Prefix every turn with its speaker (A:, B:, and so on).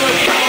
A: Good.